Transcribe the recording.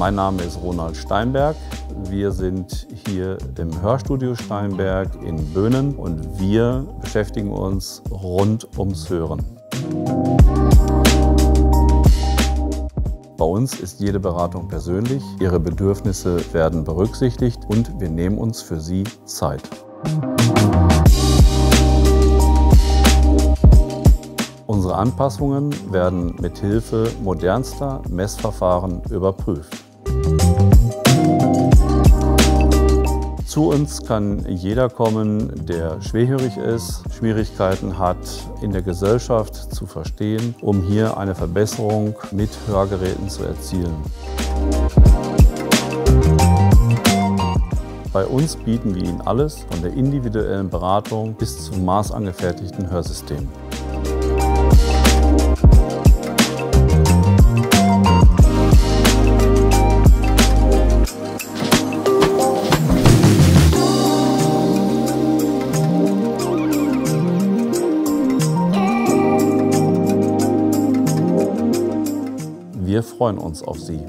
Mein Name ist Ronald Steinberg. Wir sind hier im Hörstudio Steinberg in Böhnen und wir beschäftigen uns rund ums Hören. Bei uns ist jede Beratung persönlich, Ihre Bedürfnisse werden berücksichtigt und wir nehmen uns für Sie Zeit. Unsere Anpassungen werden mit Hilfe modernster Messverfahren überprüft. Zu uns kann jeder kommen, der schwerhörig ist, Schwierigkeiten hat, in der Gesellschaft zu verstehen, um hier eine Verbesserung mit Hörgeräten zu erzielen. Bei uns bieten wir Ihnen alles von der individuellen Beratung bis zum maßangefertigten Hörsystem. Wir freuen uns auf Sie.